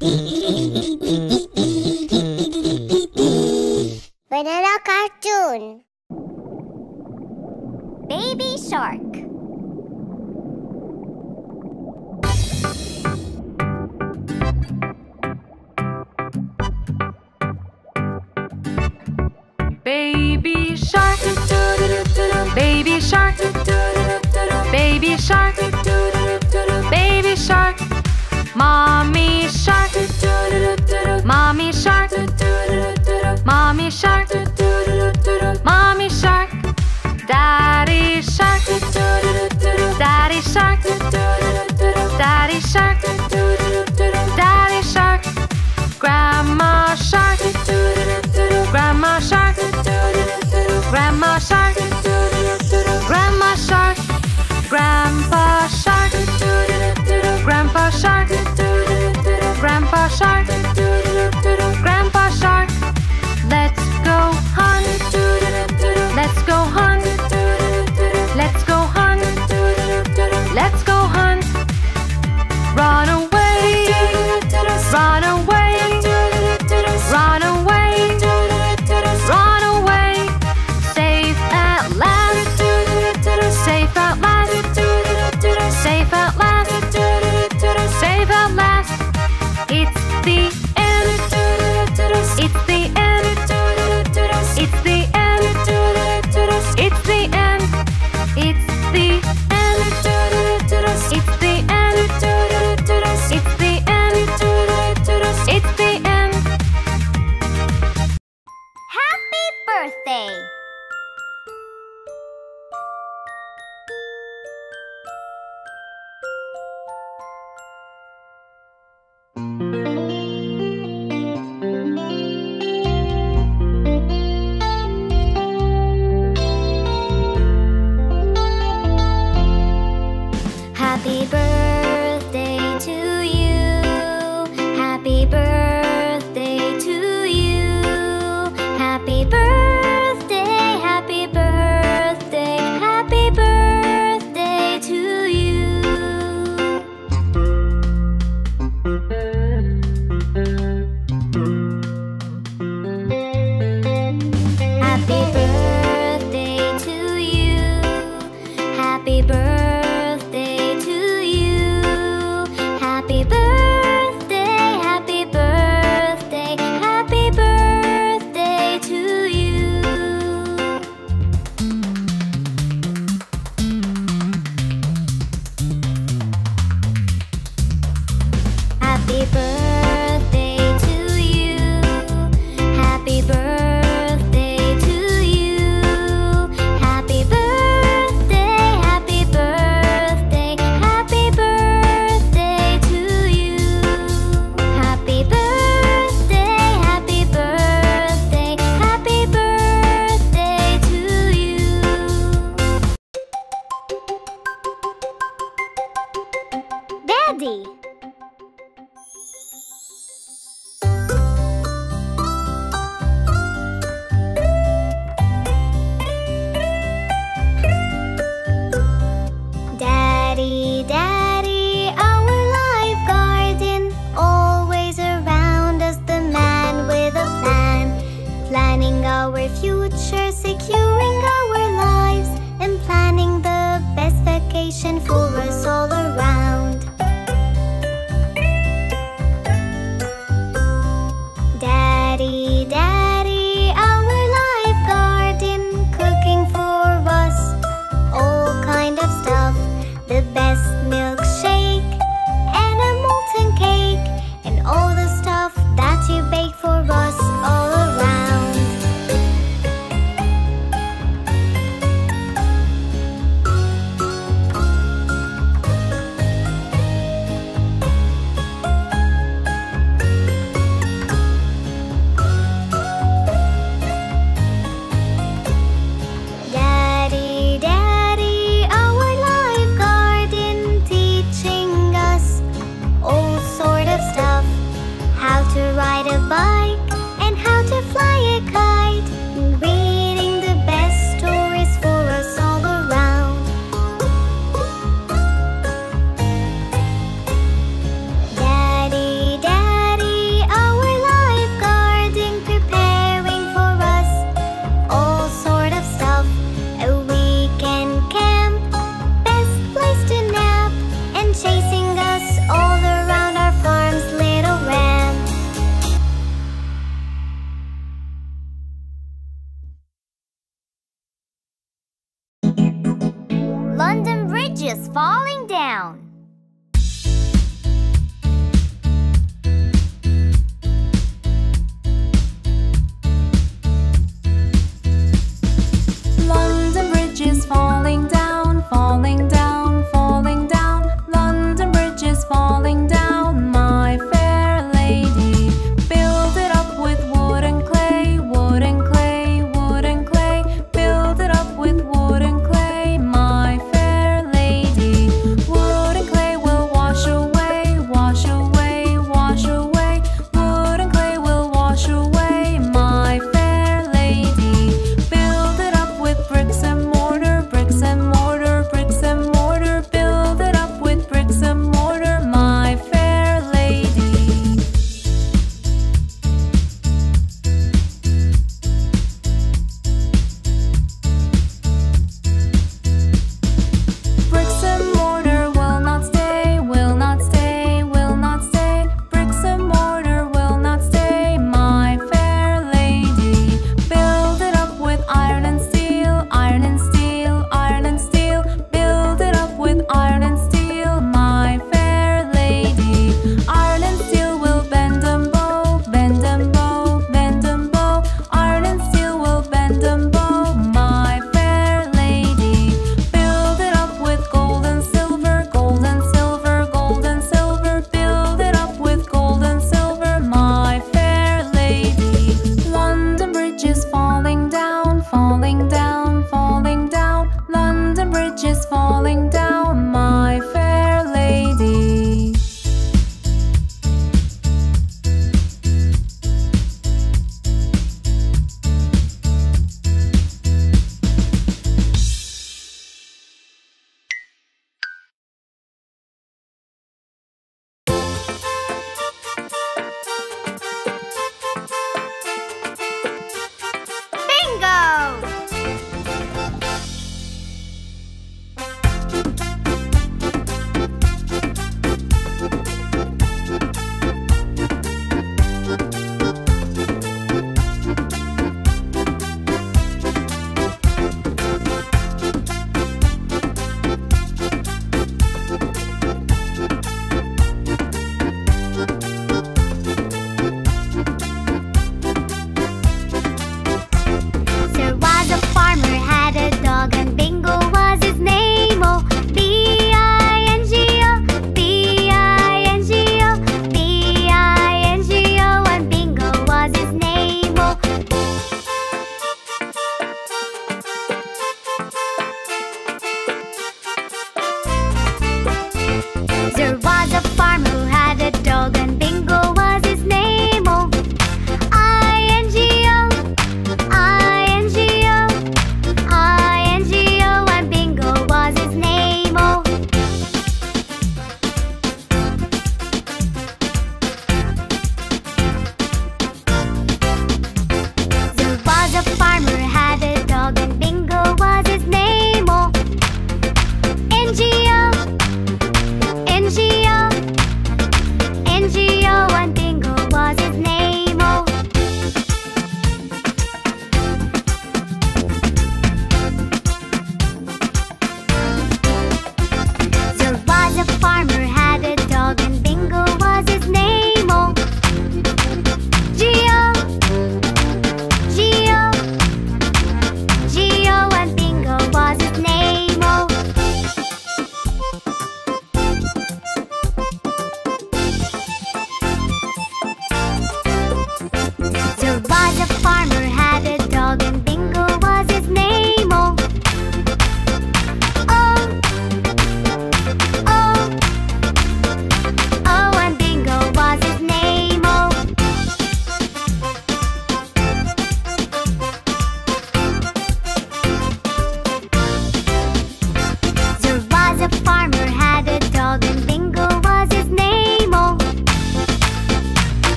Banana cartoon. Baby shark. Baby shark, baby shark, baby shark, baby shark, mommy shark, mommy shark, mommy shark, mommy shark, daddy shark, daddy shark, daddy shark, daddy shark, grandma shark, grandma shark, grandma shark, grandma shark, grandpa shark, grandpa shark, grandpa shark,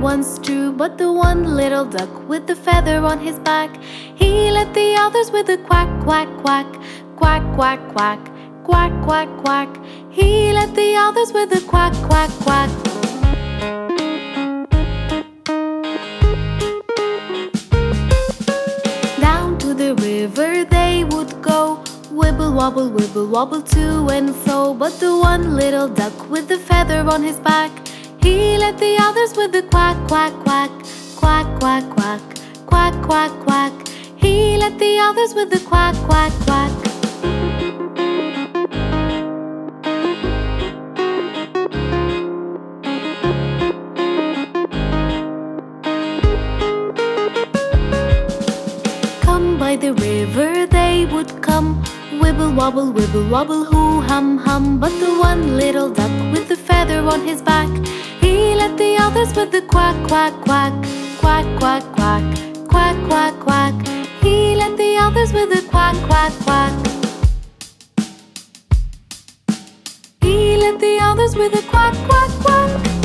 Fair, true, but the one little duck with the feather on his back, he let the others with a quack, quack, quack, quack, quack, quack, quack, quack, quack. He let the others with a quack, quack, quack. Down to the river they would go, Wibble wobble, wibble wobble to and fro But the one little duck with the feather on his back he let the others with the quack, quack, quack, quack, quack, quack, quack, quack, quack. He let the others with the quack, quack, quack. Come by the river they would come. Wibble wobble, wibble wobble, hoo hum hum But the one little duck with the feather on his back Kneel at the others with the quack, quack, quack Quack, quack, quack Quack, quack, quack. Kneel at the others with the quack, quack, quack. He let the others with a quack, quack, quack.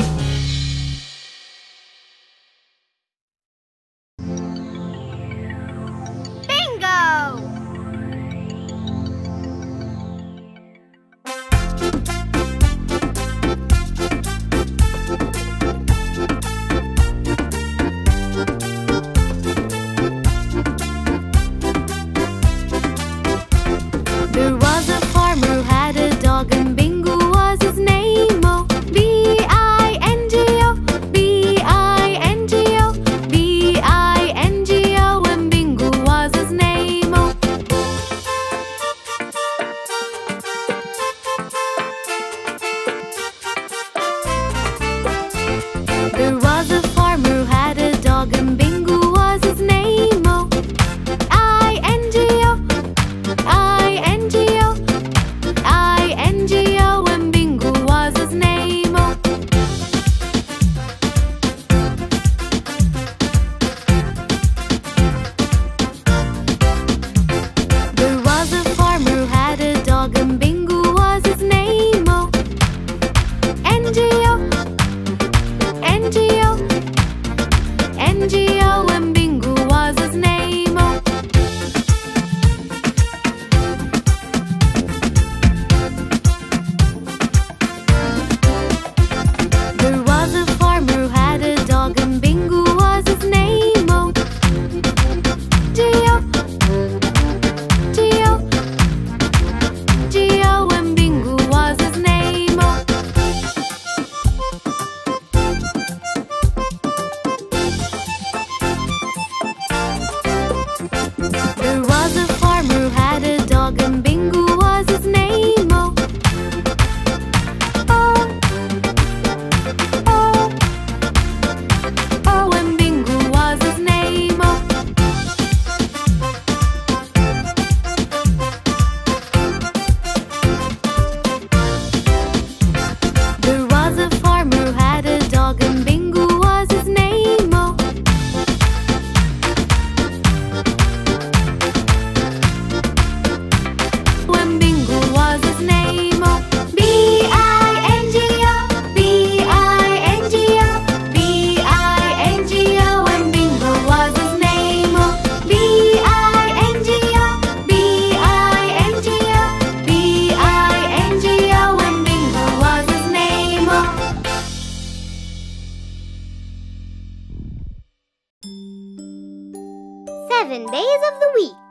seven days of the week.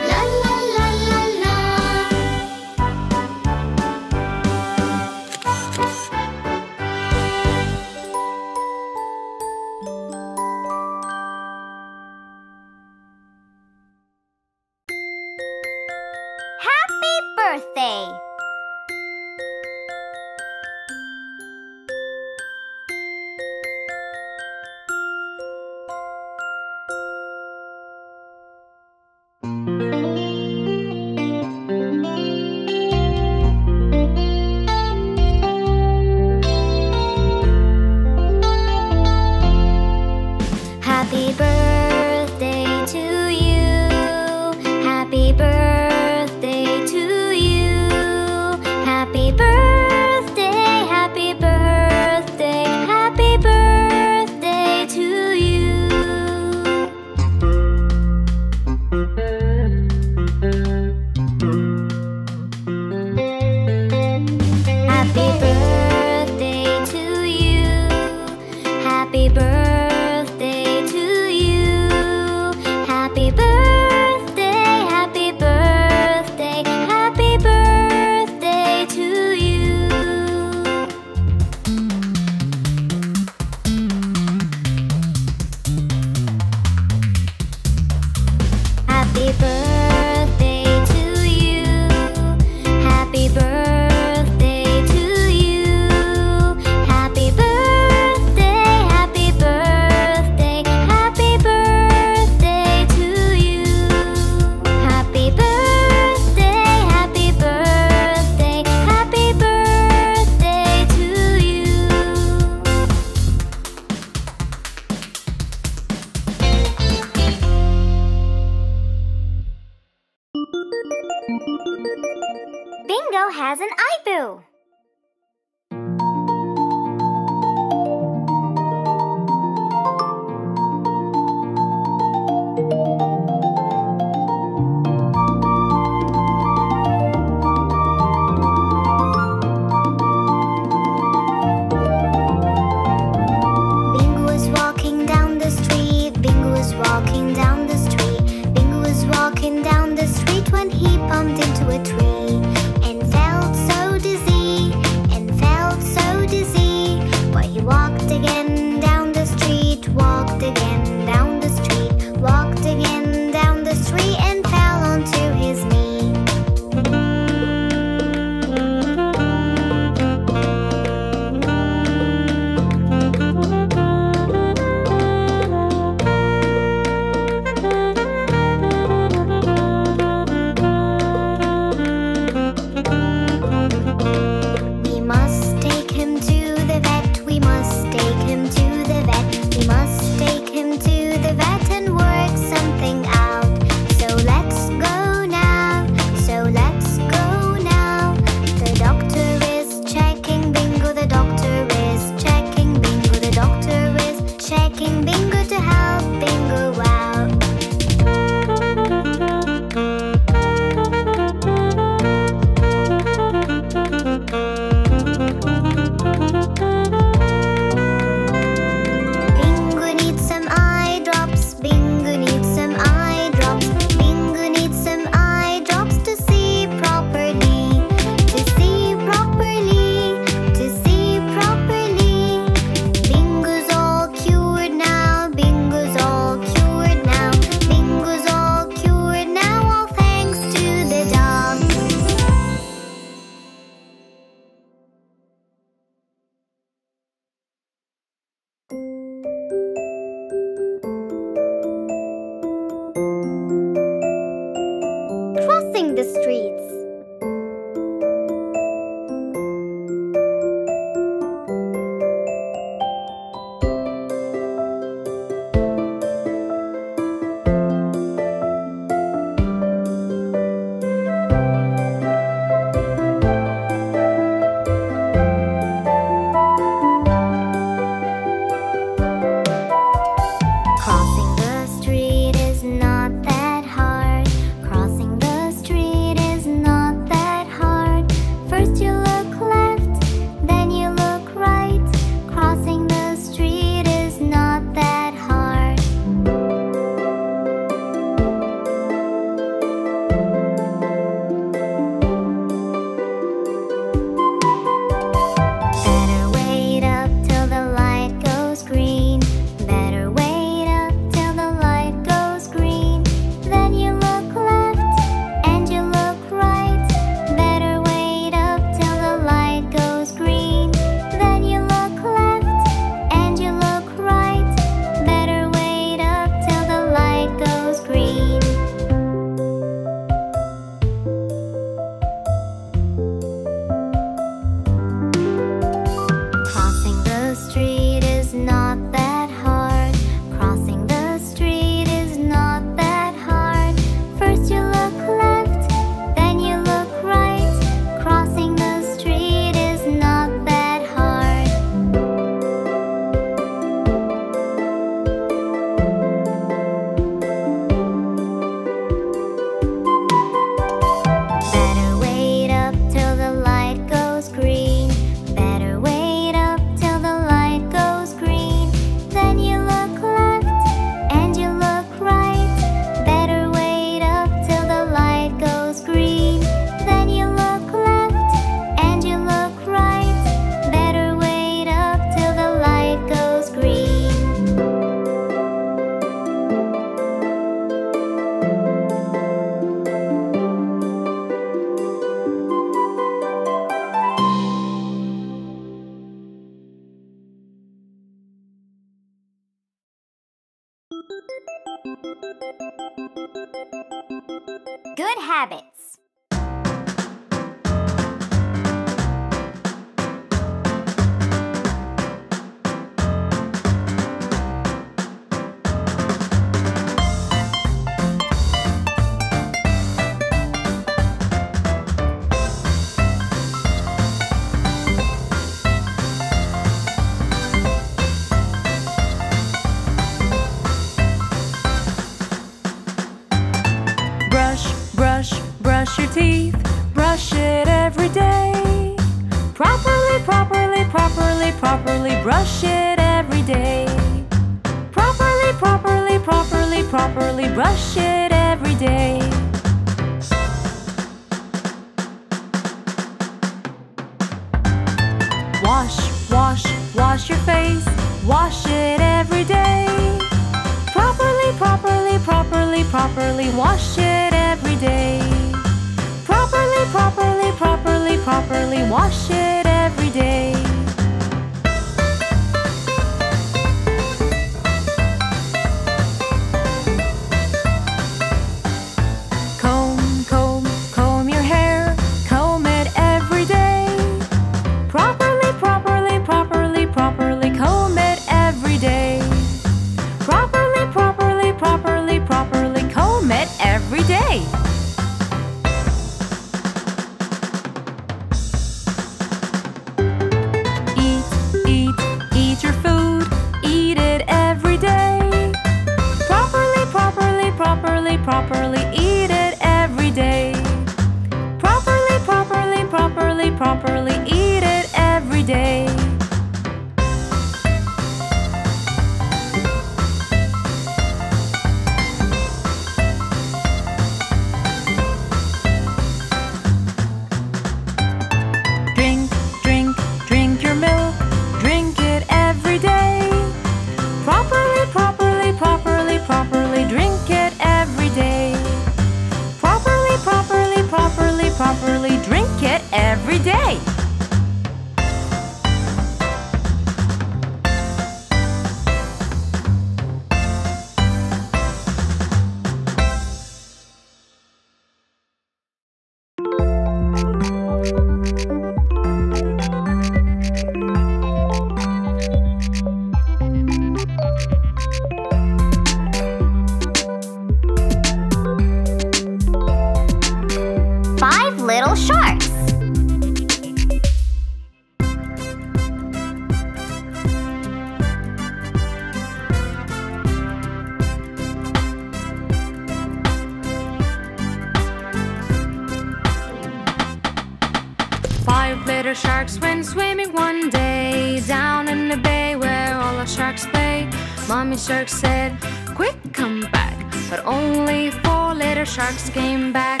shark said, Quick, come back. But only four little sharks came back.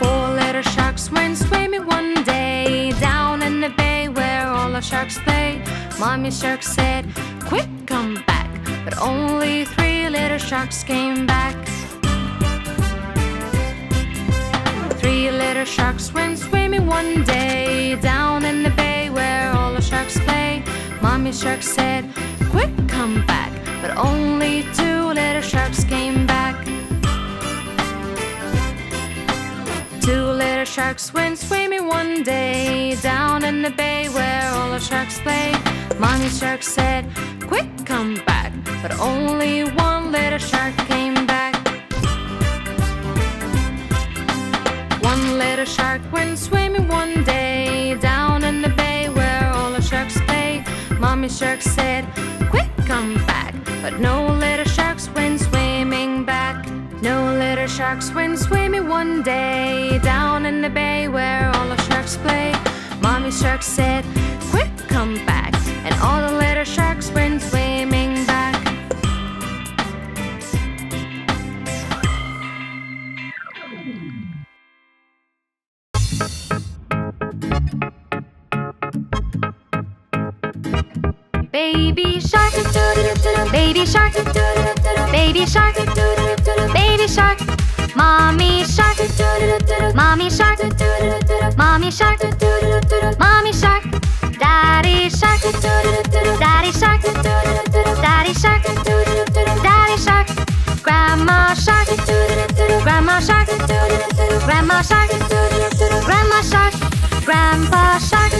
Four little sharks went swimming one day down in the bay where all the sharks play. Mommy shark said, Quick, come back. But only three little sharks came when Grandma Shark, Grandpa Shark, Grandpa Shark,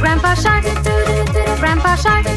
Grandpa Shark, Grandpa Shark.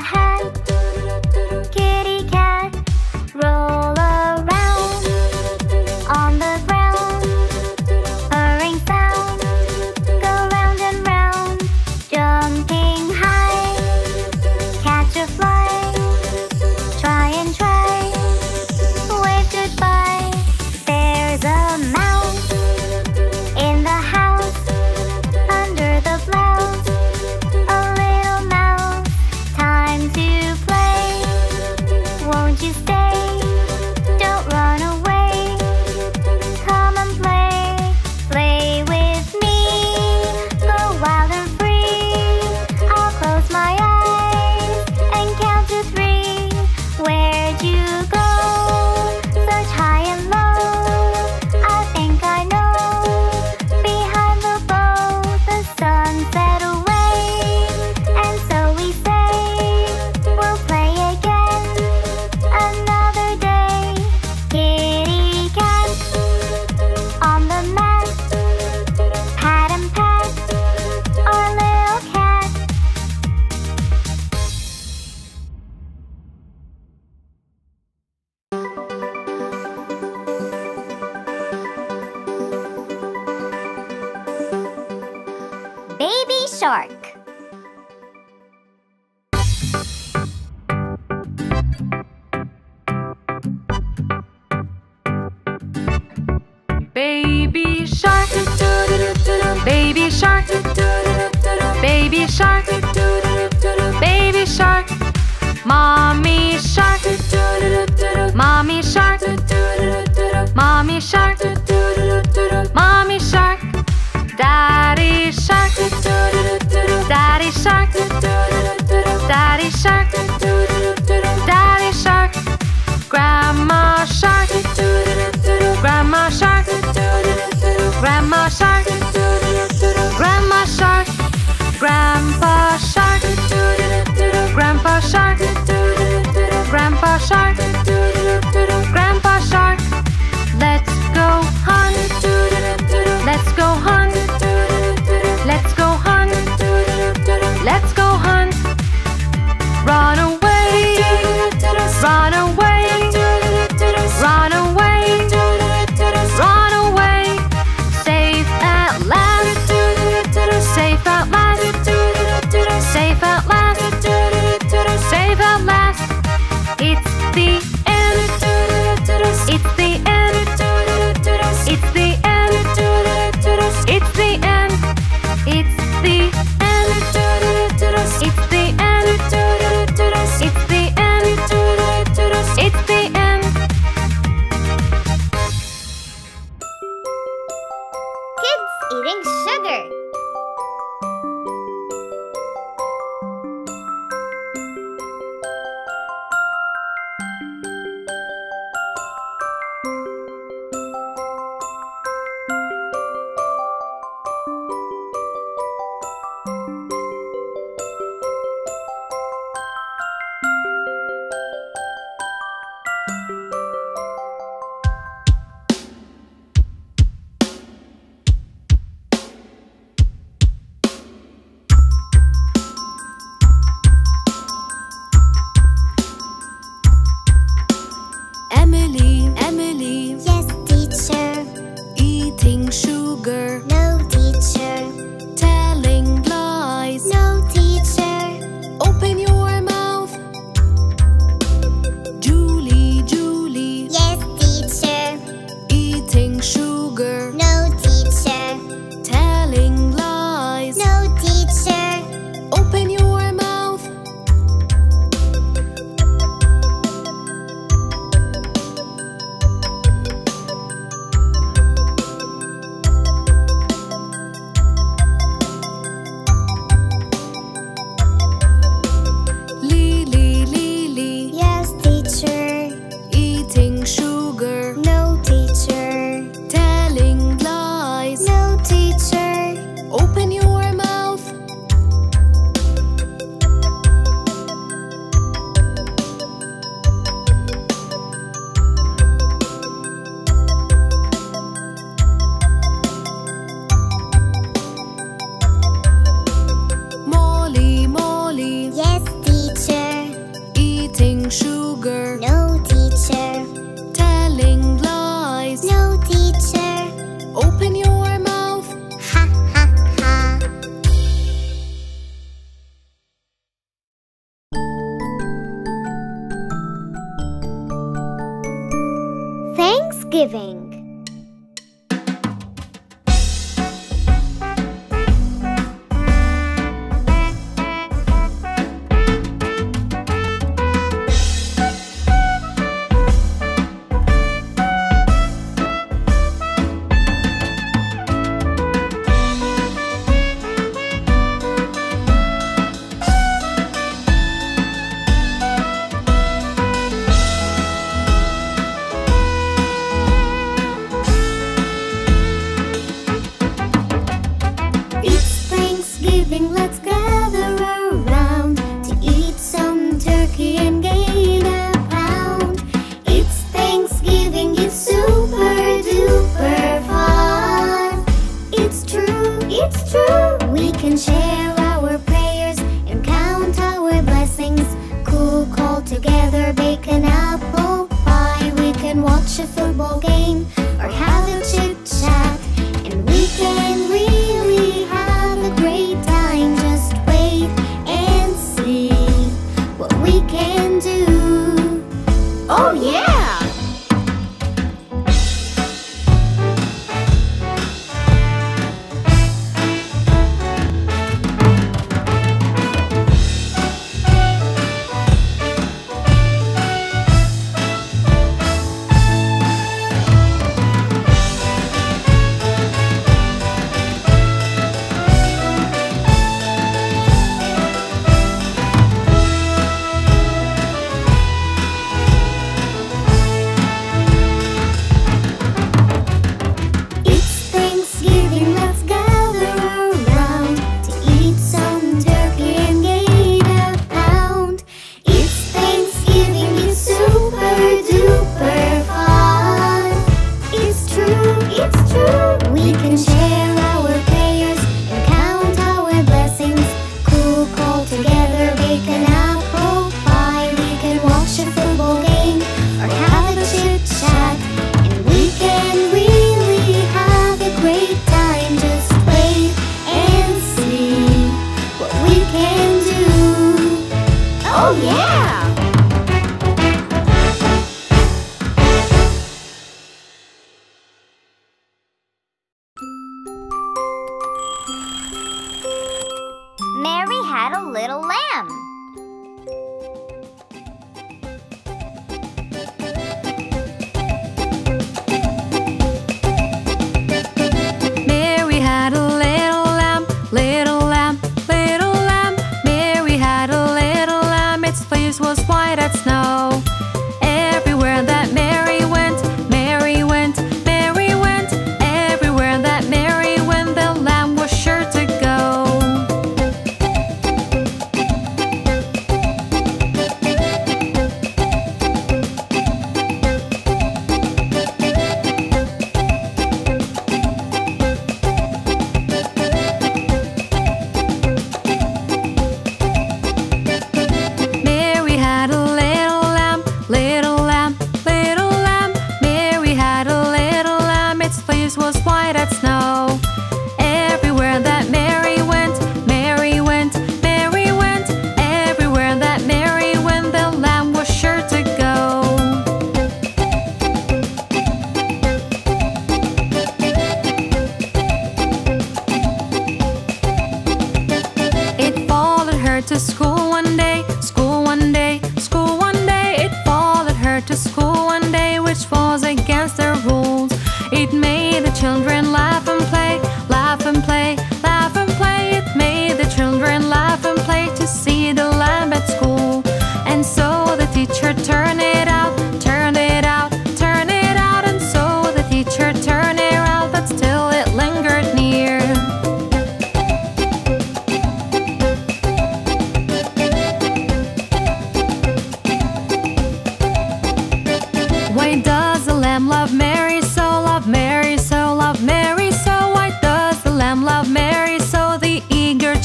Hat.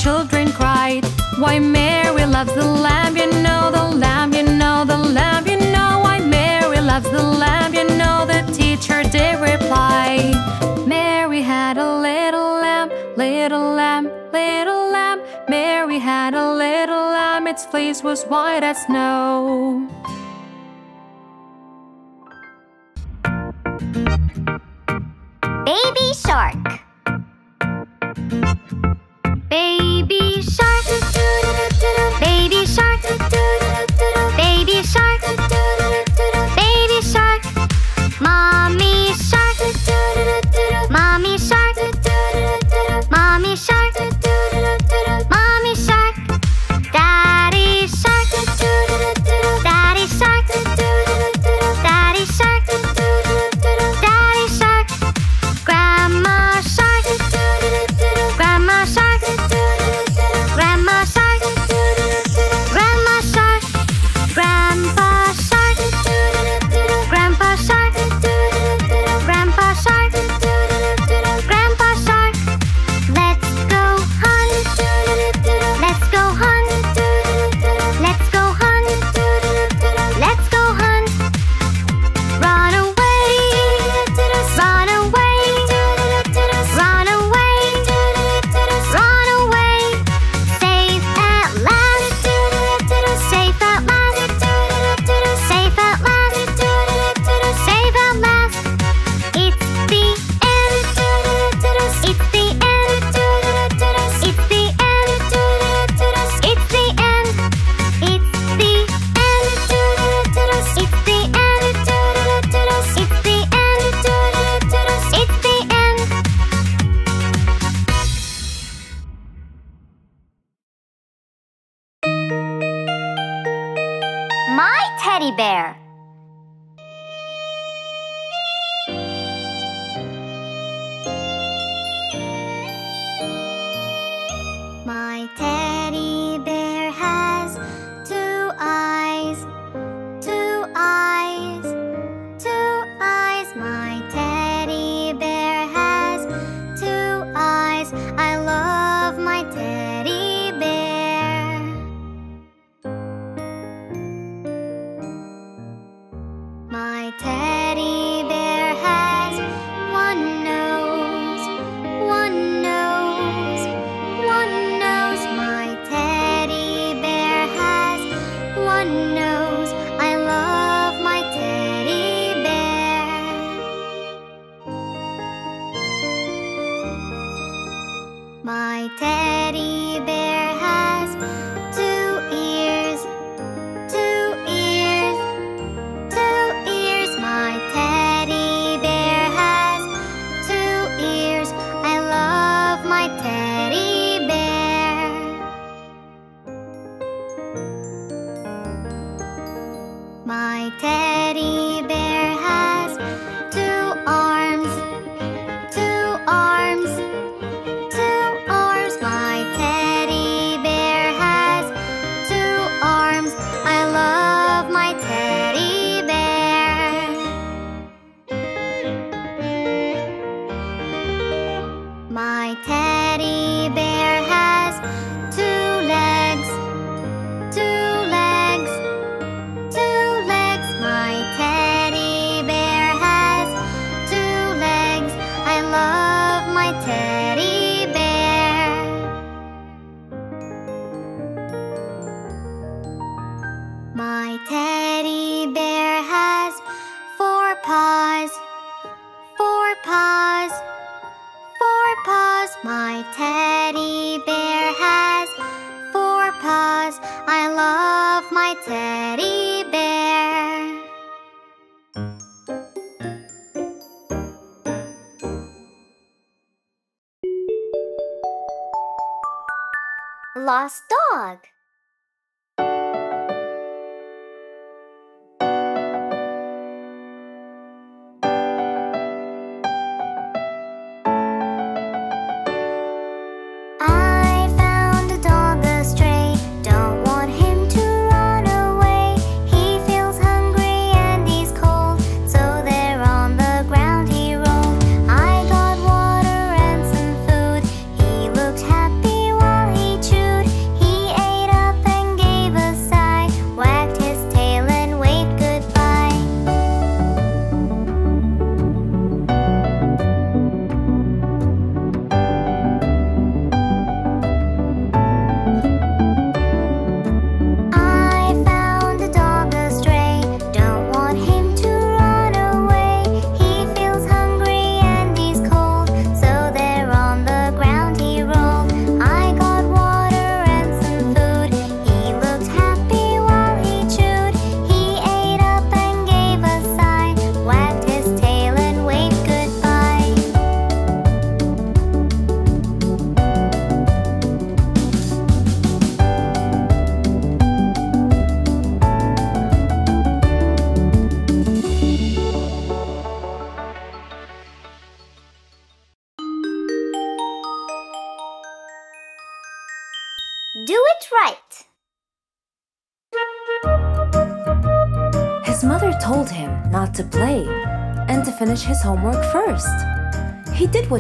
children cried, Why Mary loves the lamb, you know the lamb, you know the lamb, you know why Mary loves the lamb, you know the teacher did reply. Mary had a little lamb, little lamb, little lamb. Mary had a little lamb, its fleece was white as snow. Baby Shark Baby shark.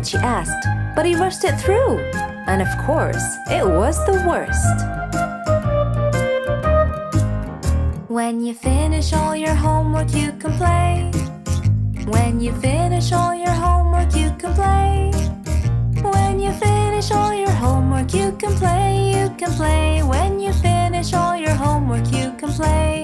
what she asked, but he rushed it through. And of course, it was the worst. When you finish all your homework, you can play. When you finish all your homework, you can play. When you finish all your homework, you can play, you can play. When you finish all your homework, you can play.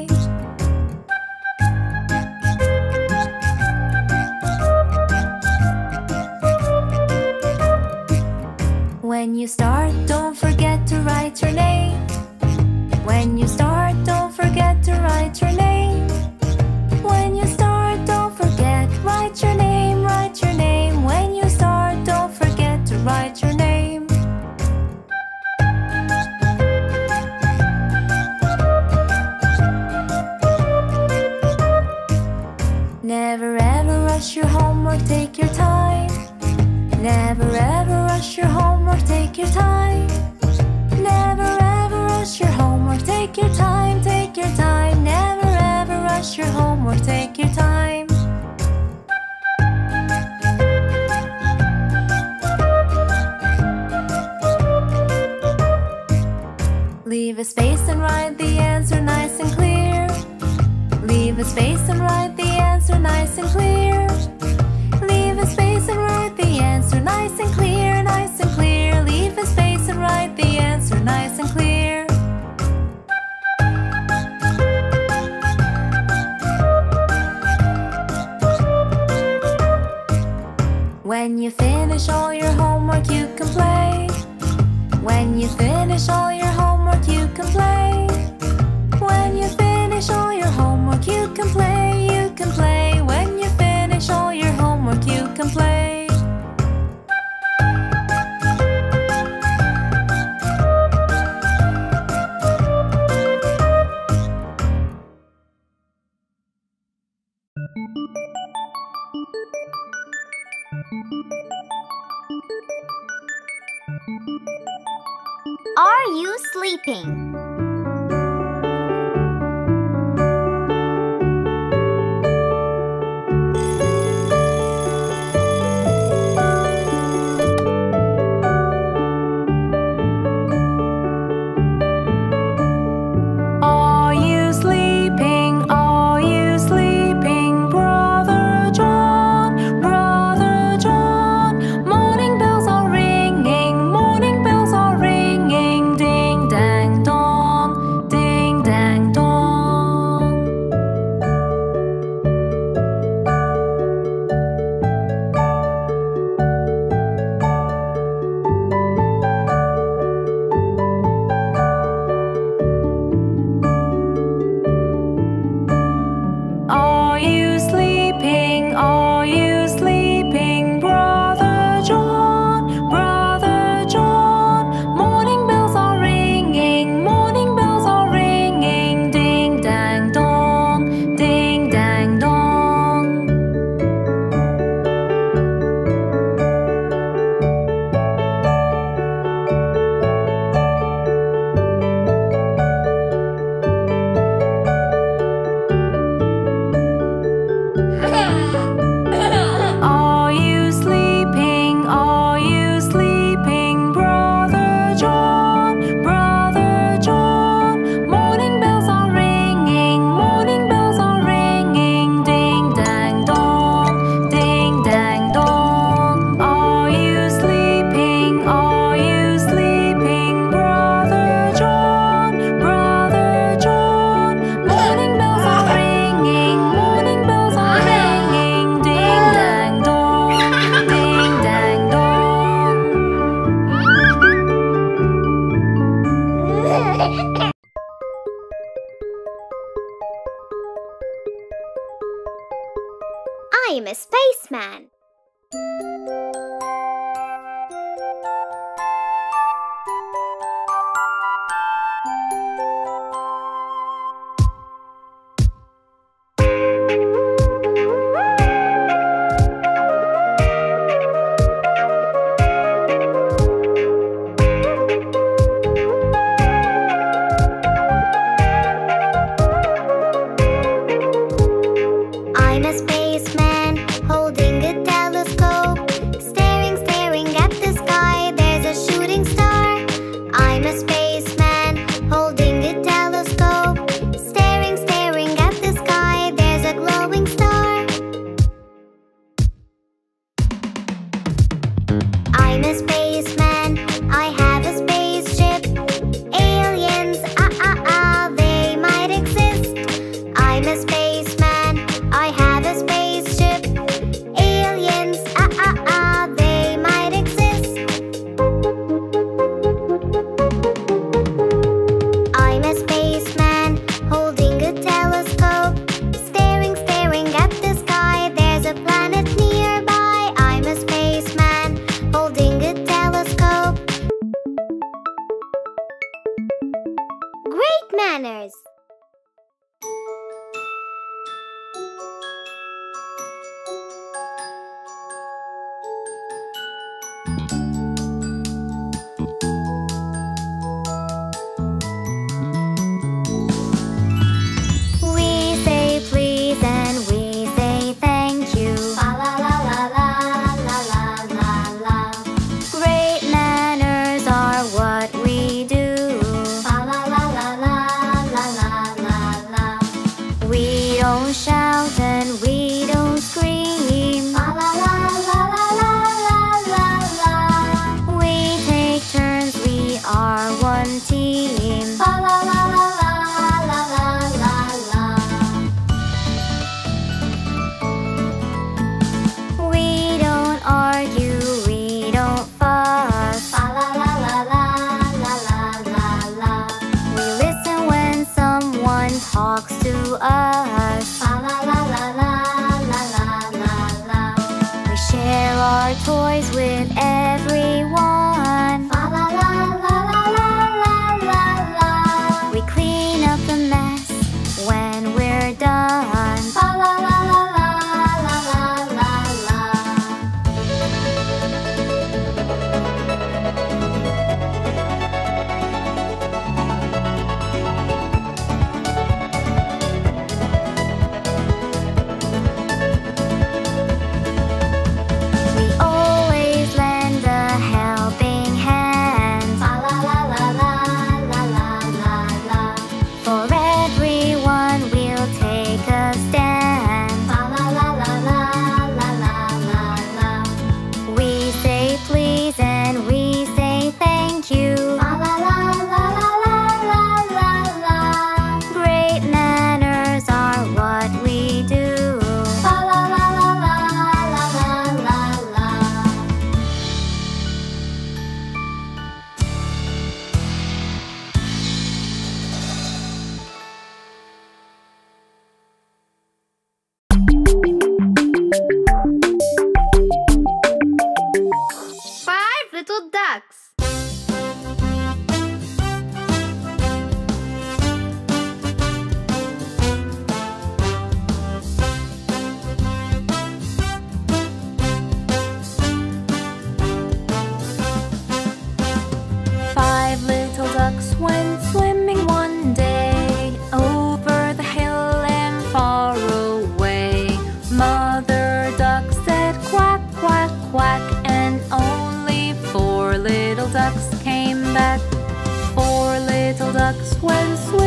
when sweet.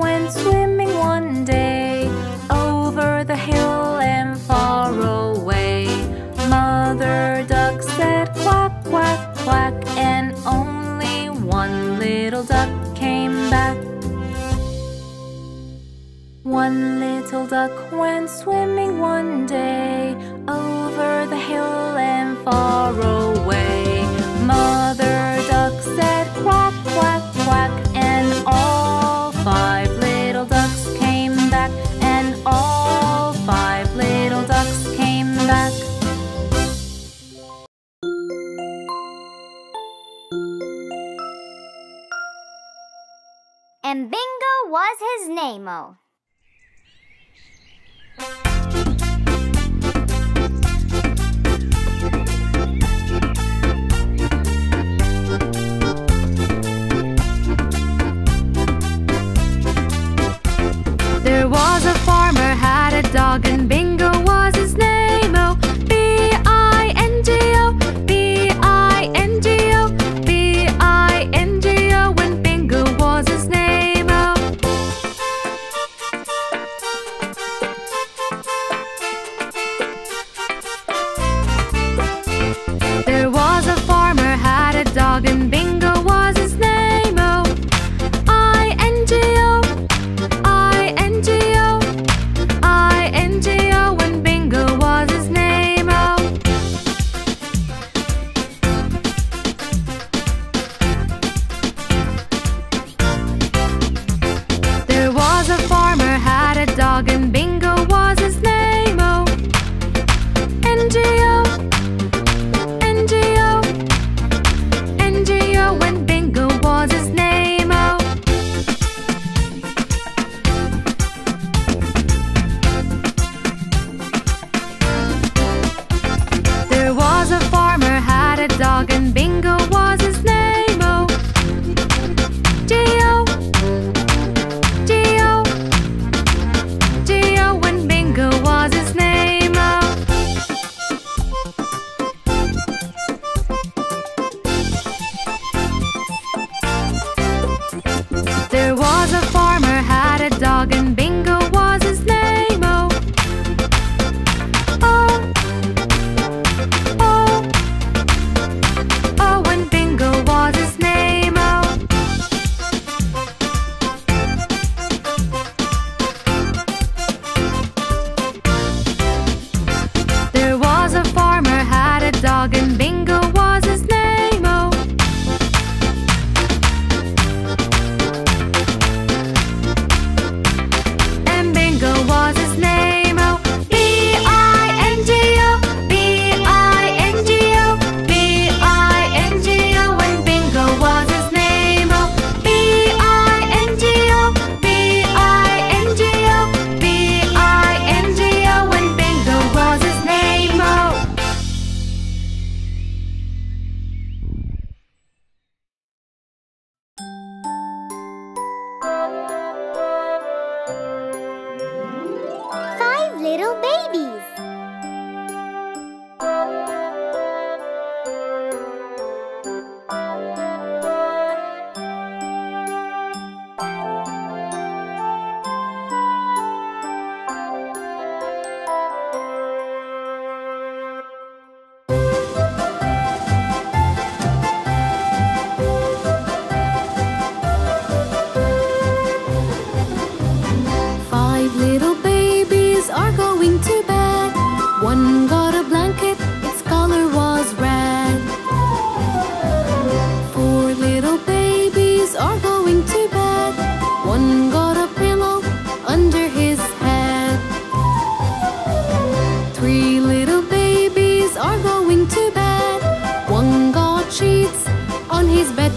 went swimming one day over the hill and far away. Mother duck said quack, quack, quack, and only one little duck came back. One little duck went swimming one day over the hill and far away. was his name-o. Oh. There was a farmer had a dog and Bingo was his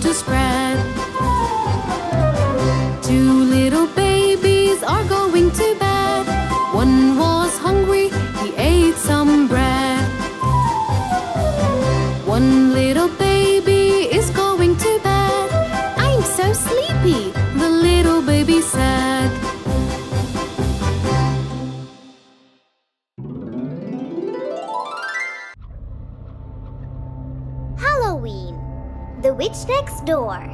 to spread. Next Door.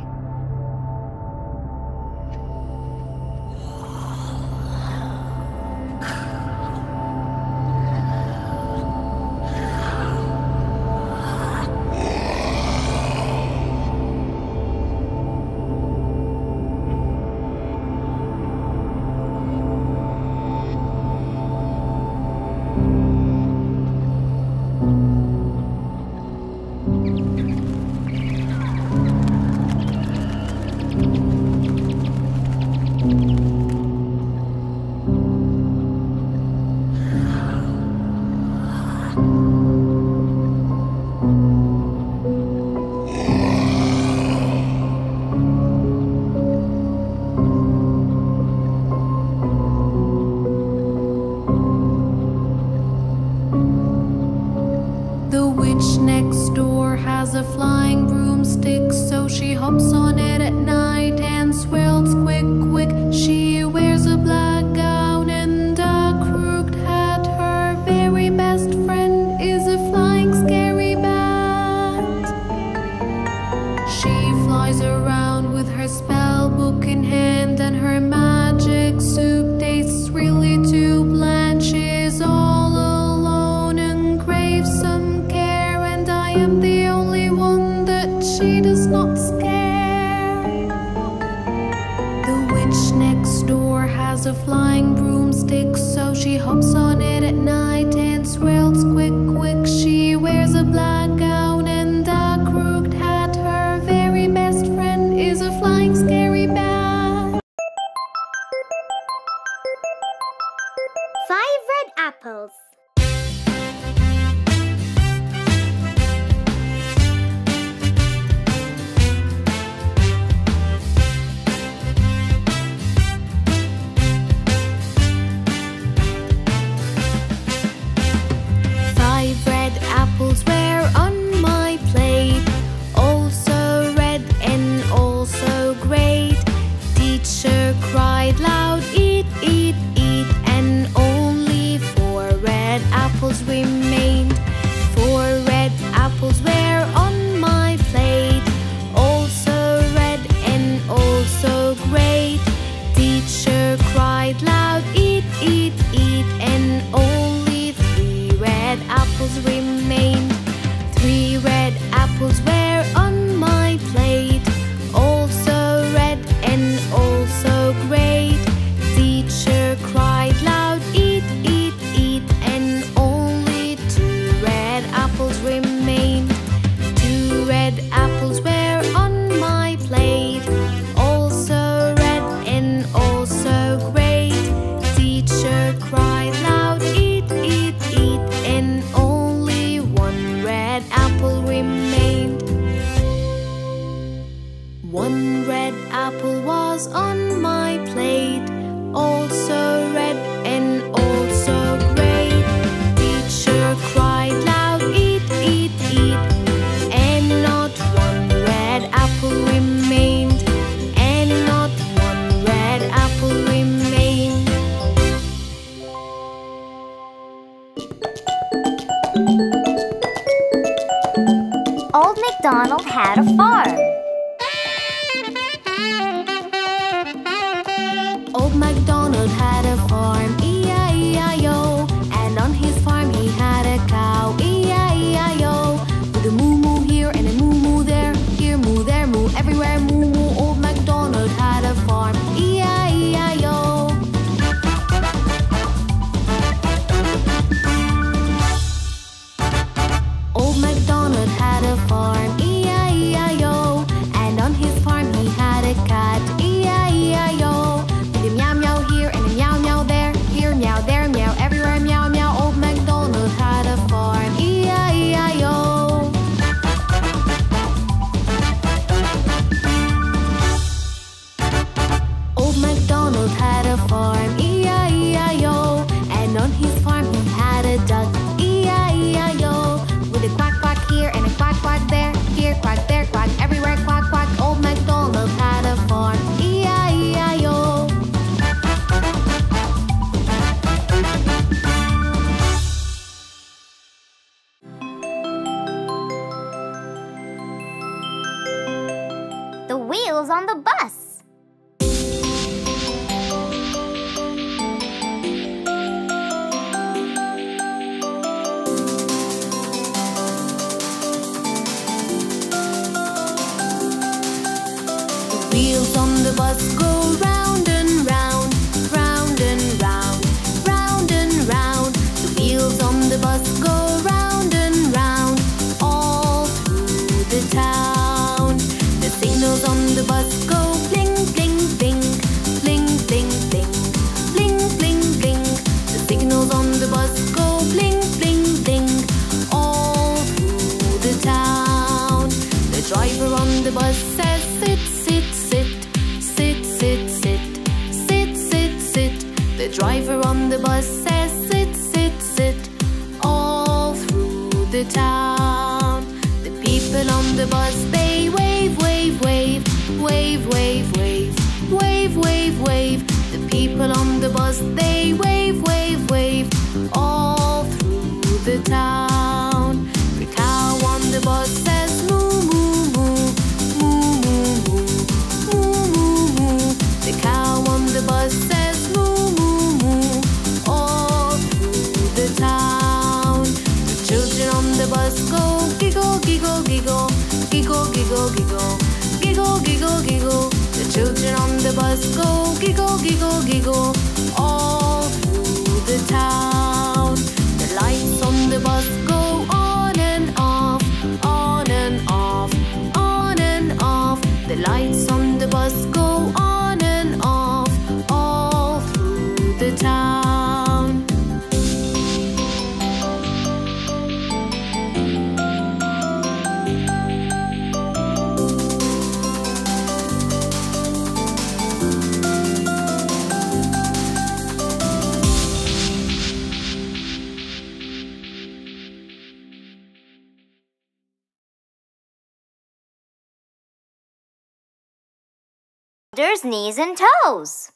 Clothes.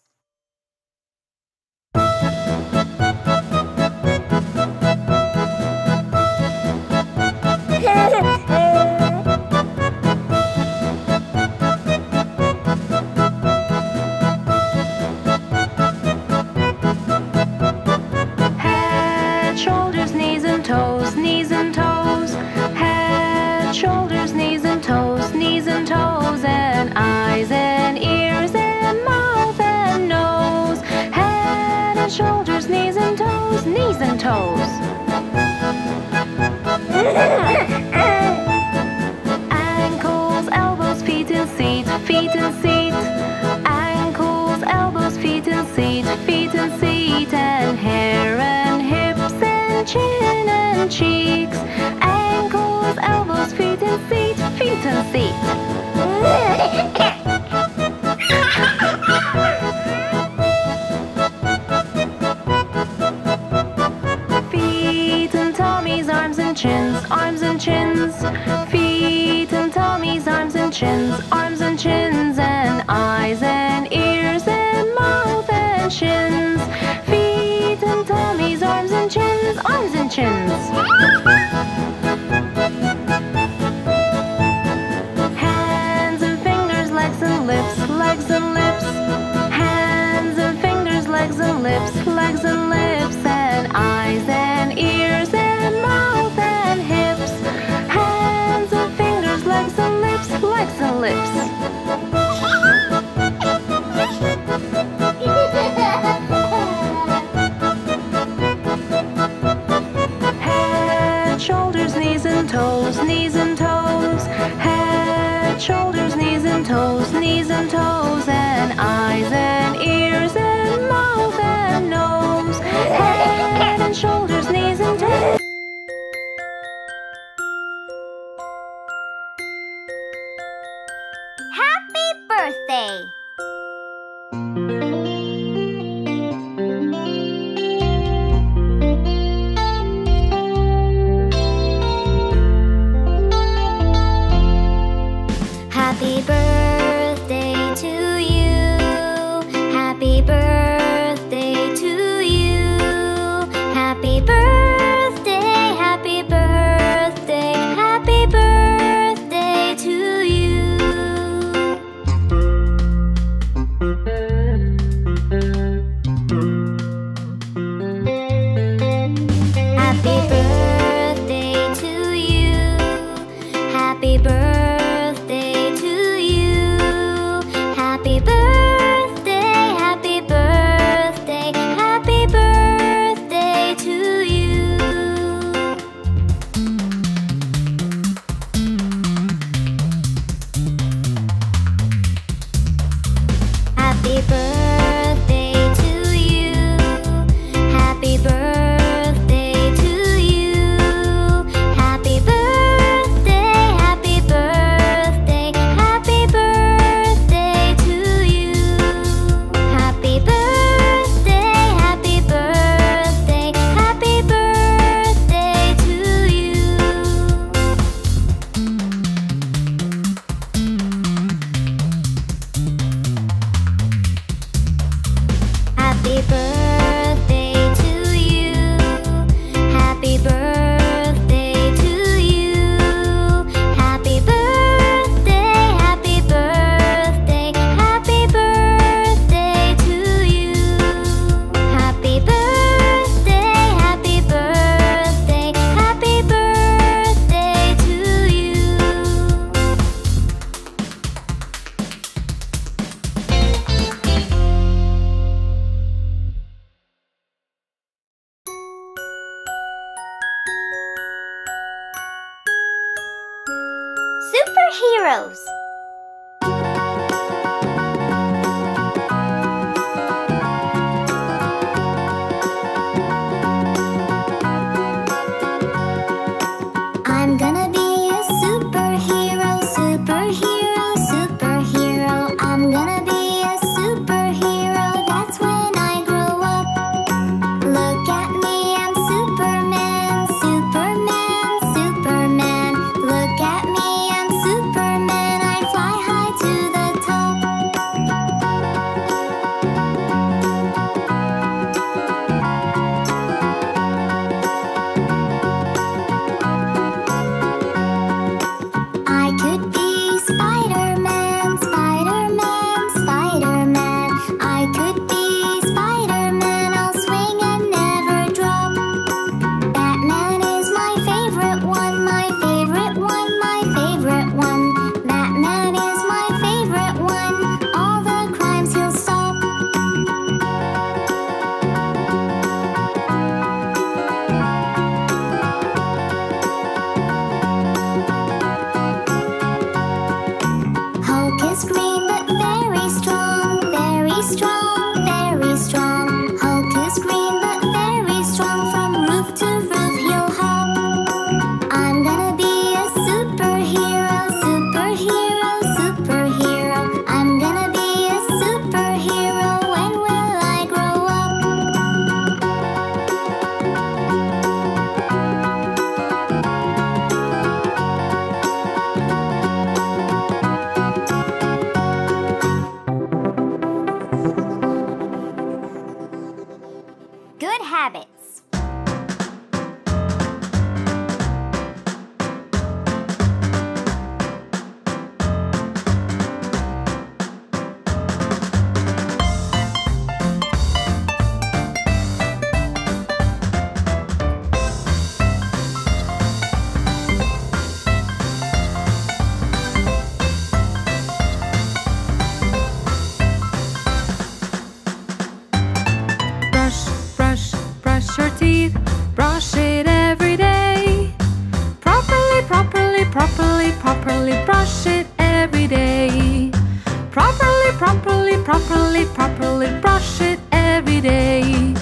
properly, properly brush it every day.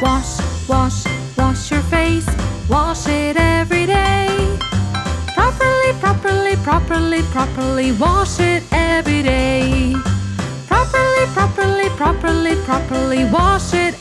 Wash, wash, wash your face, wash it every day. Properly, properly, properly, properly wash it every day. Properly, properly, properly, properly wash it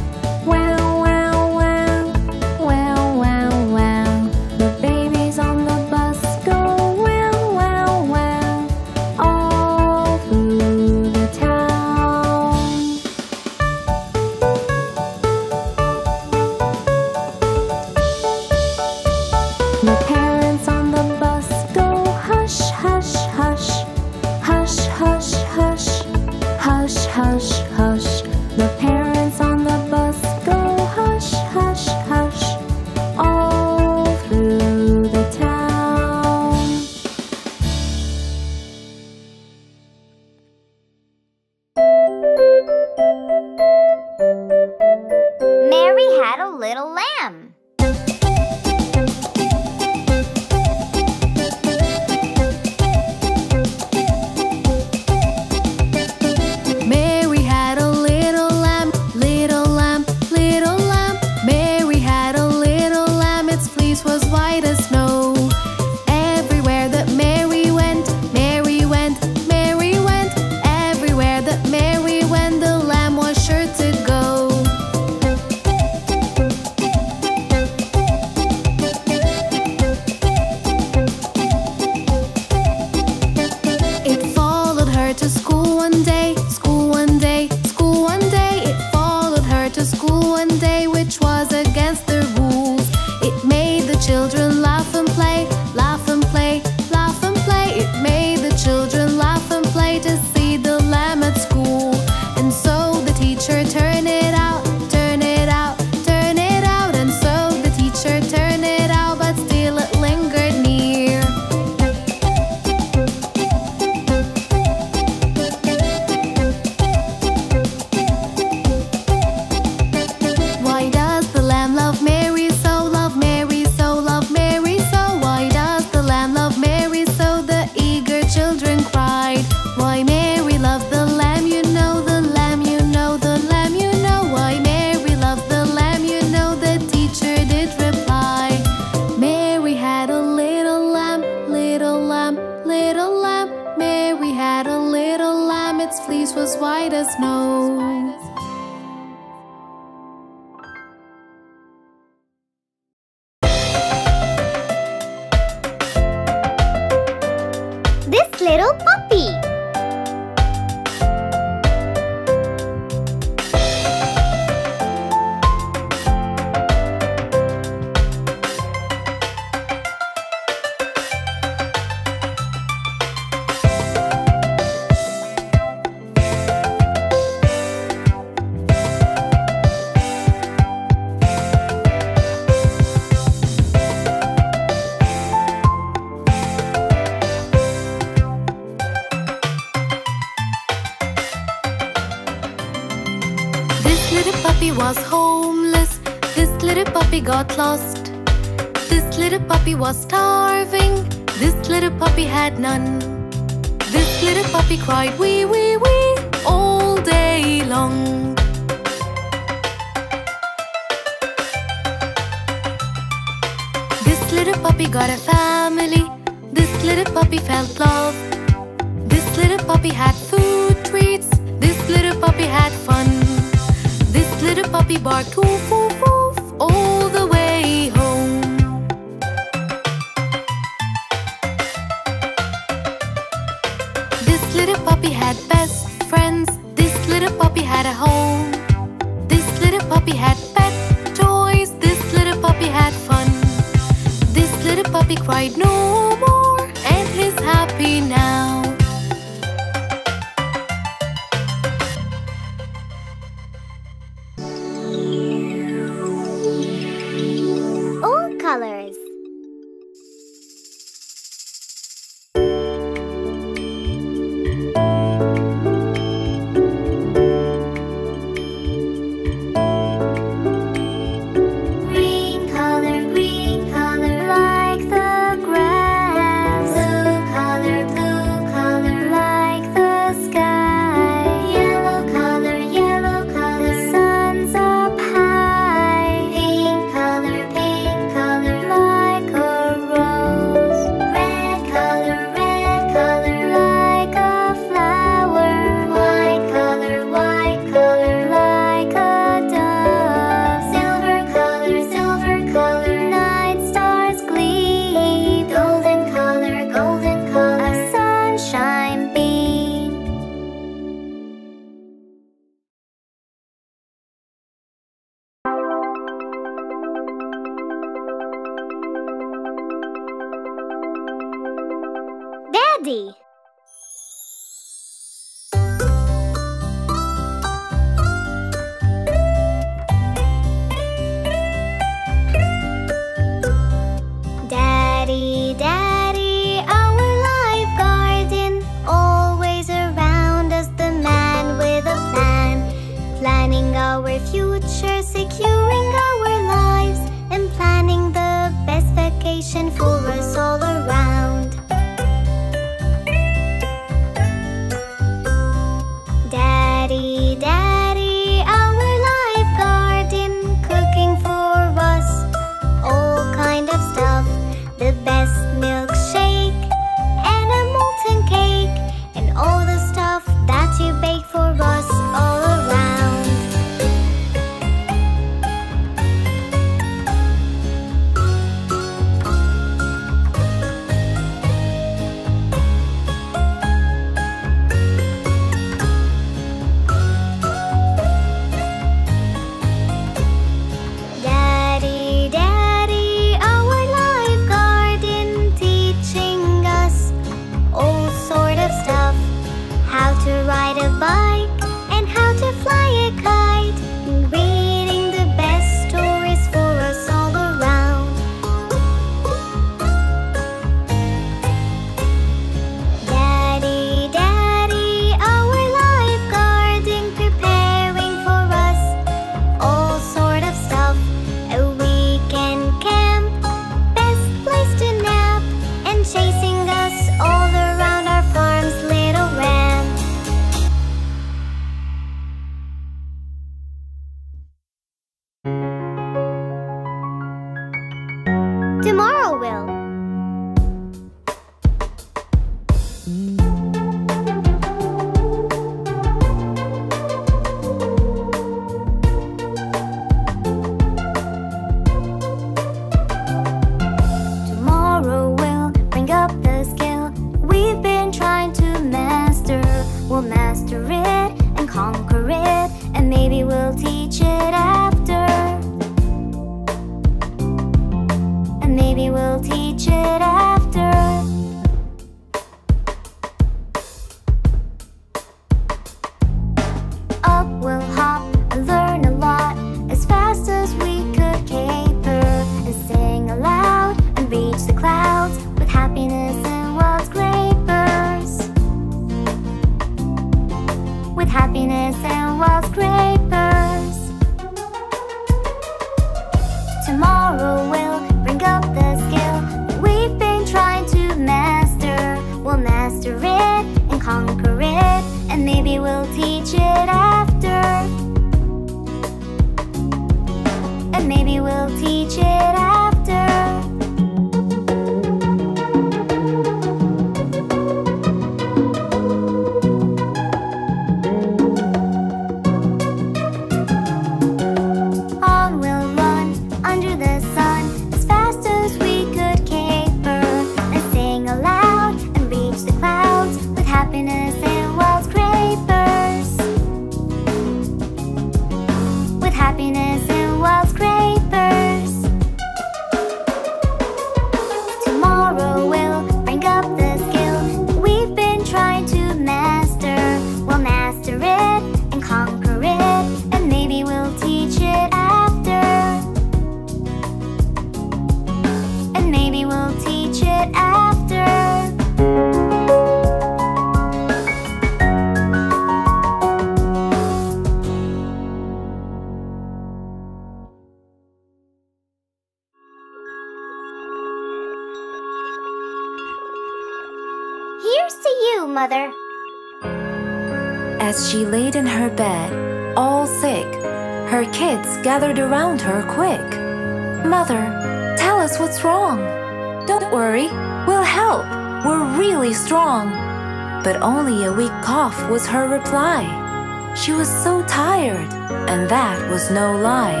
was no lie.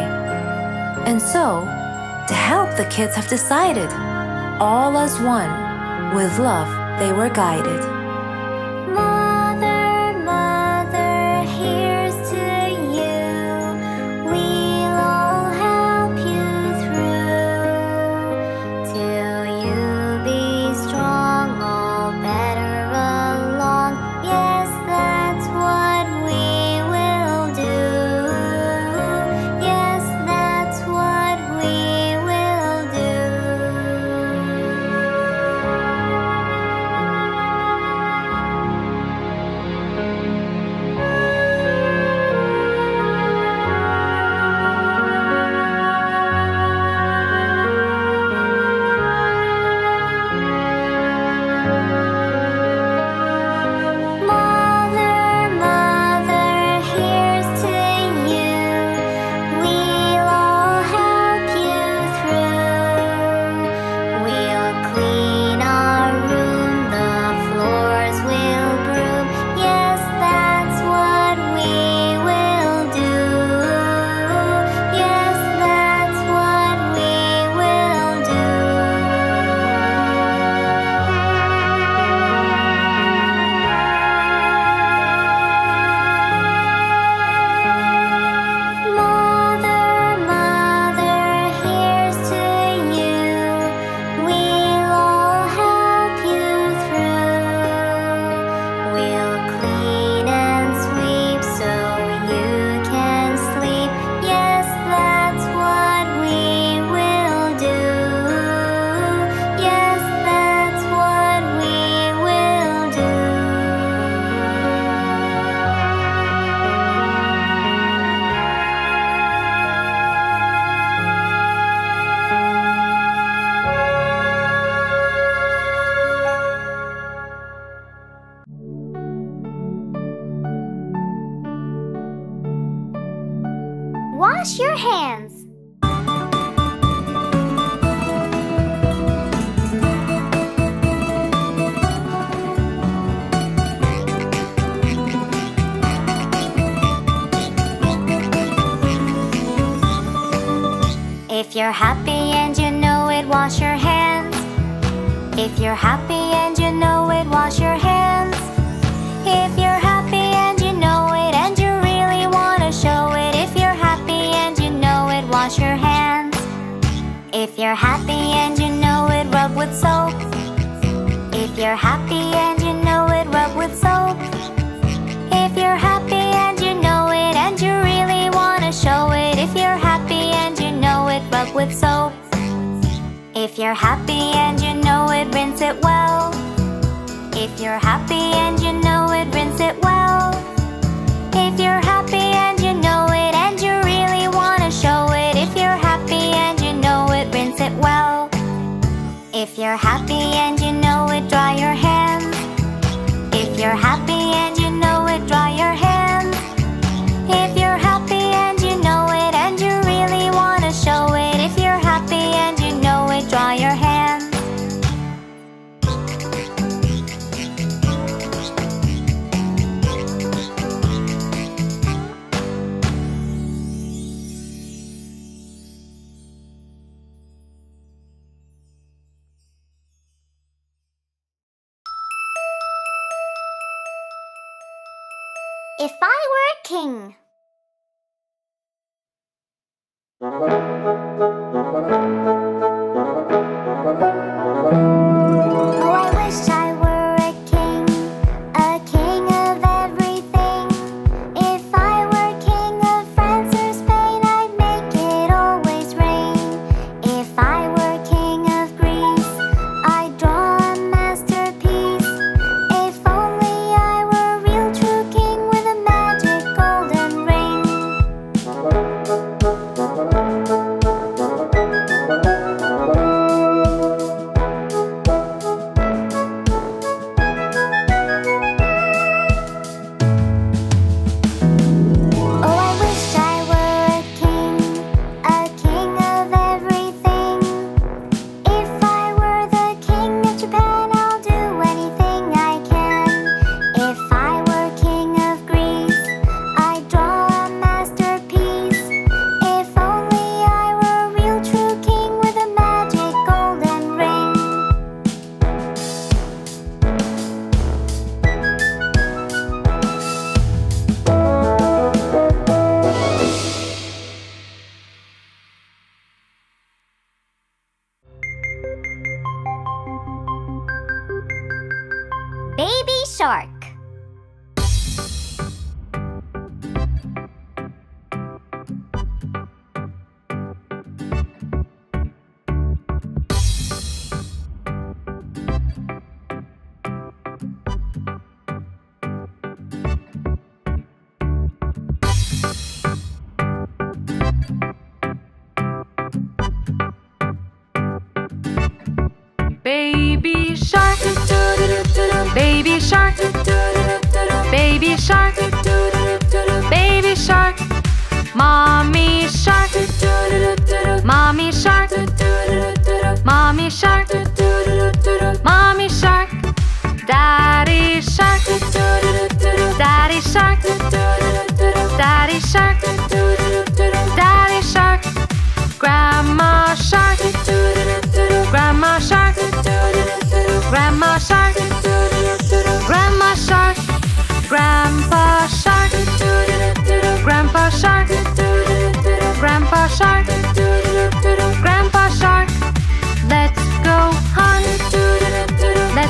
And so, to help the kids have decided, all as one, with love they were guided.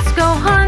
Let's go hunt,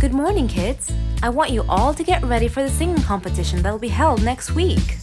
Good morning, kids. I want you all to get ready for the singing competition that'll be held next week.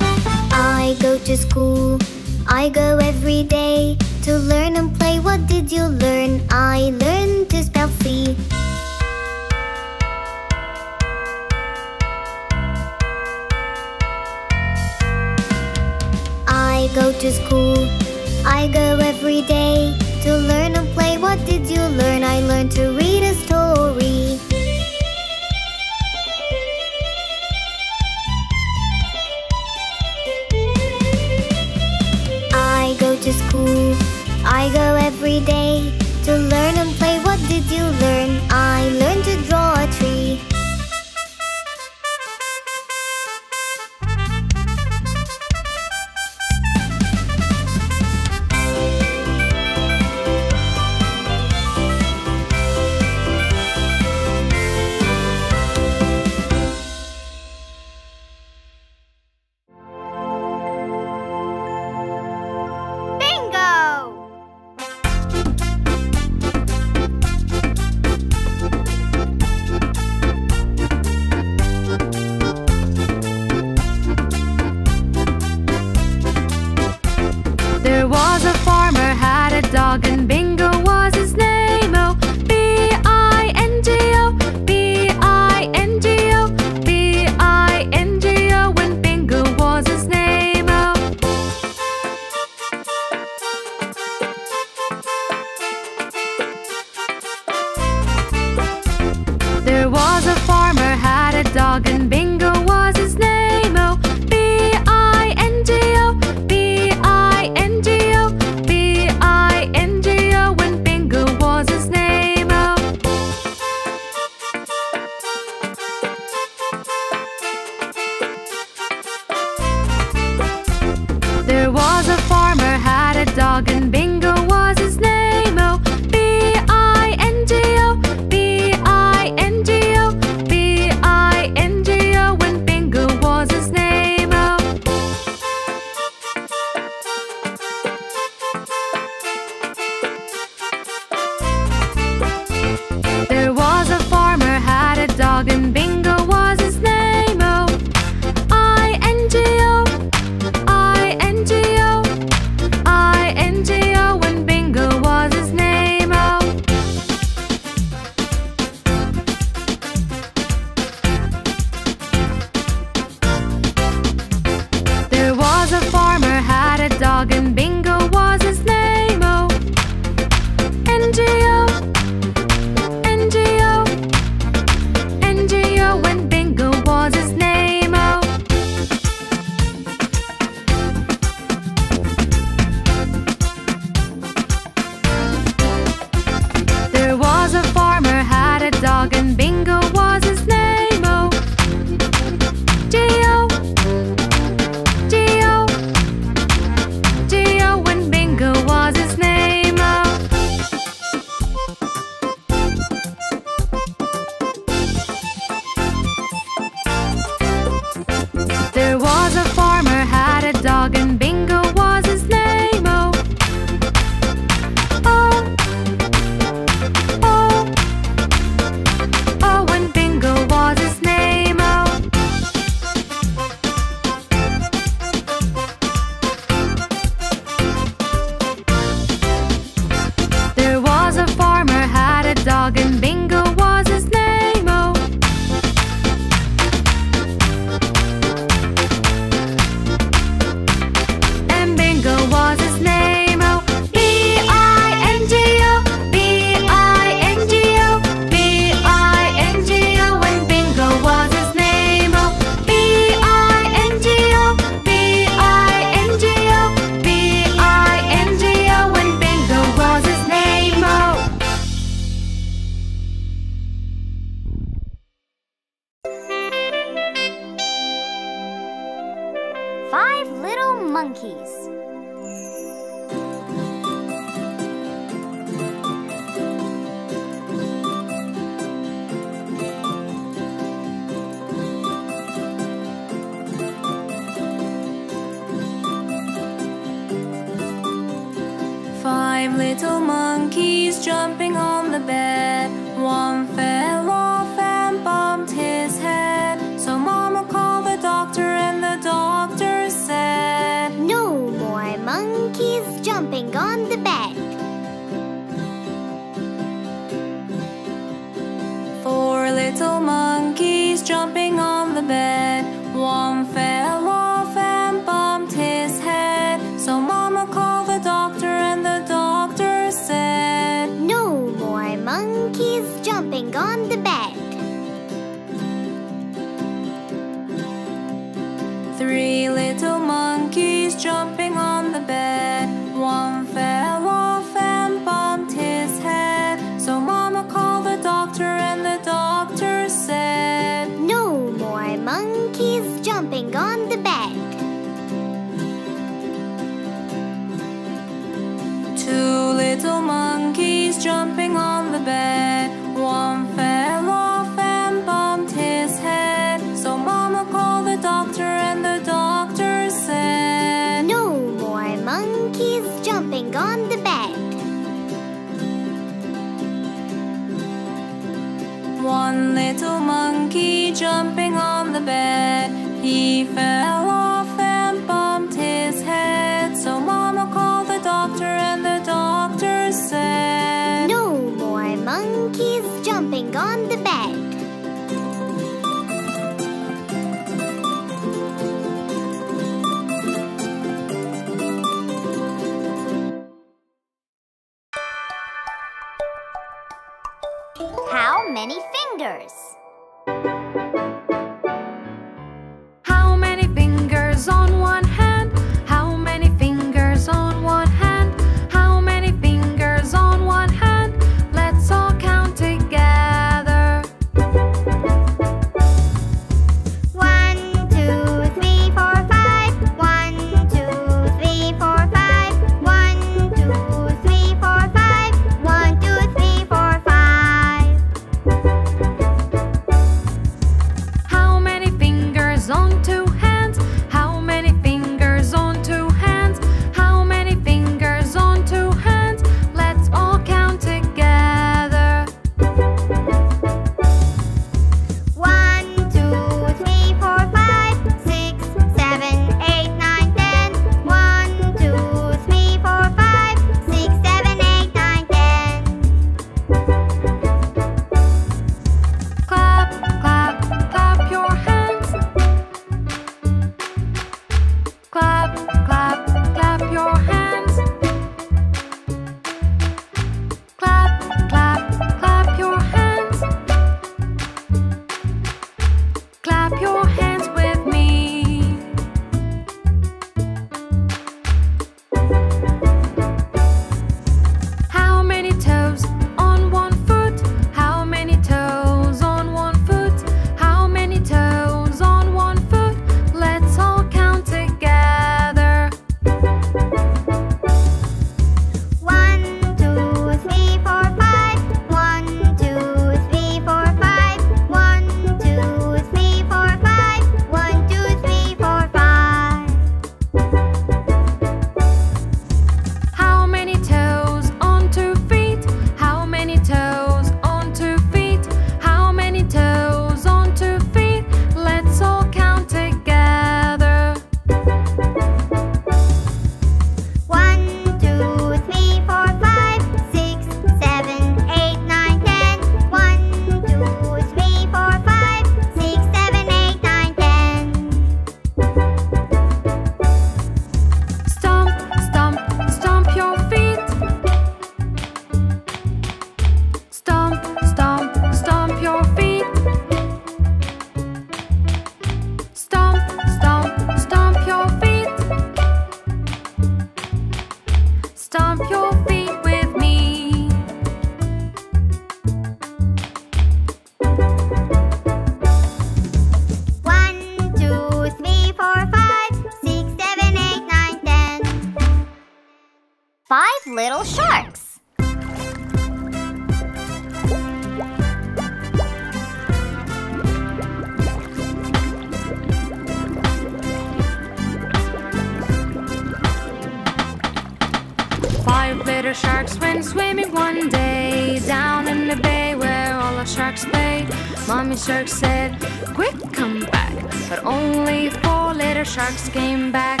shark said, Quick, come back. But only four little sharks came back.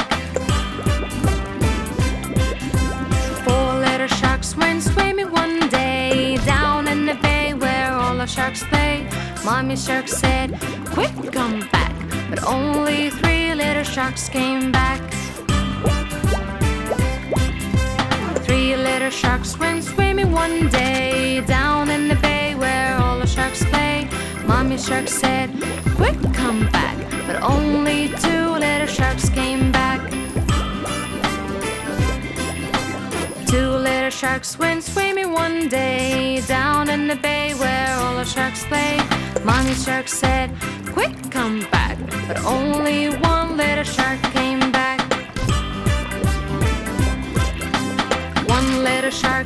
Four little sharks went swimming one day down in the bay where all the sharks play. Mommy shark said, Quick, come back. But only three little sharks came back. shark said, Quick, come back. But only two little sharks came back. Two little sharks went swimming one day down in the bay where all the sharks play. Mommy shark said, Quick, come back. But only one little shark came back. One little shark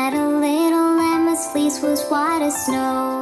had a little lamb, his fleece was white as snow.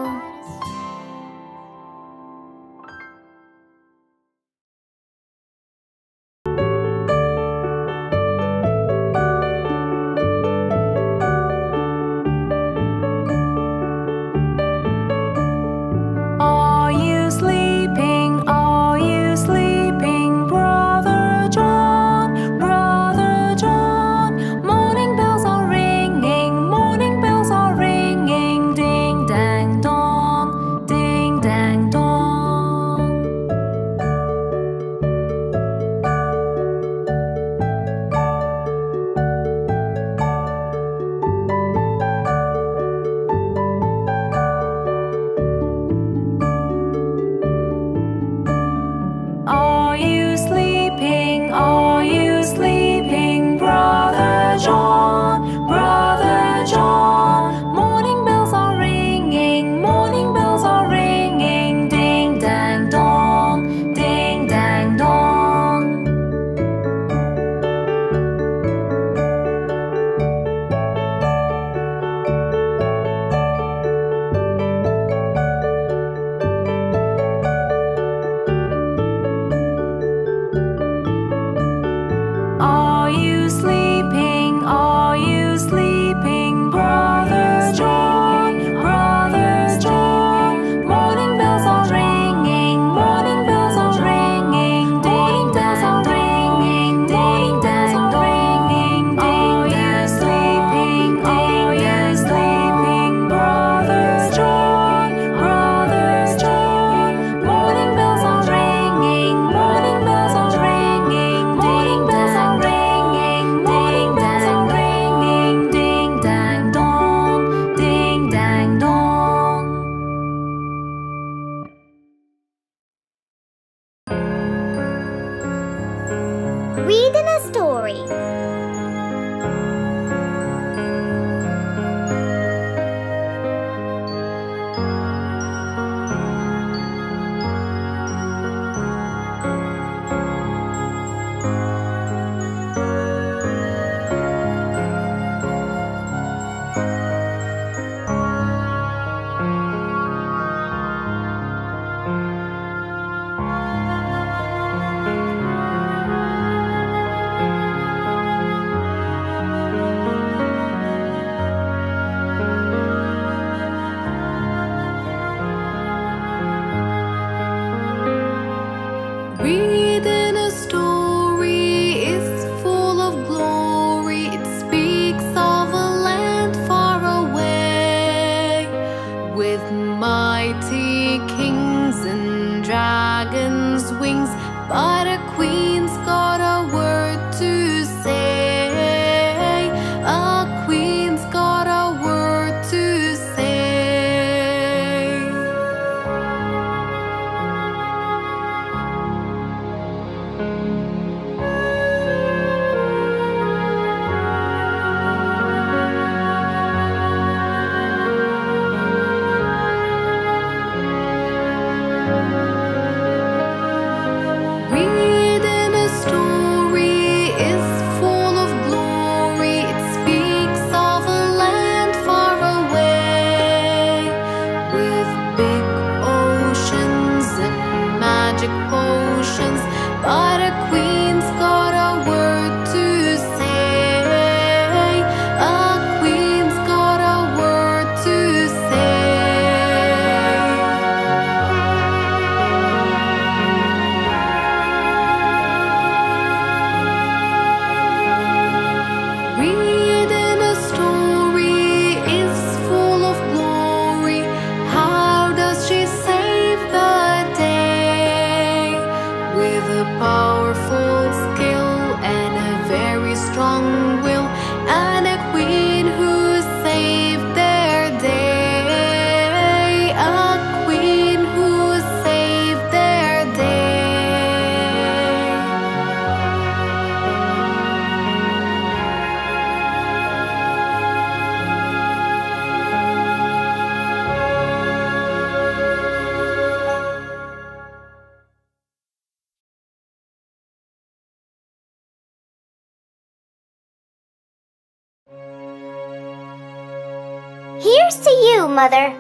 Here's to you, Mother.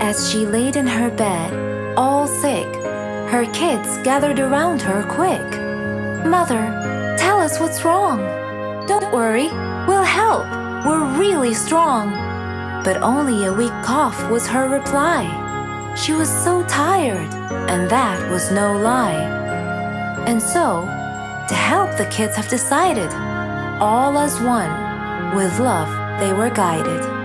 As she laid in her bed, all sick, her kids gathered around her quick. Mother, tell us what's wrong. Don't worry, we'll help. We're really strong. But only a weak cough was her reply. She was so tired, and that was no lie. And so, to help, the kids have decided, all as one, with love they were guided.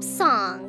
Song.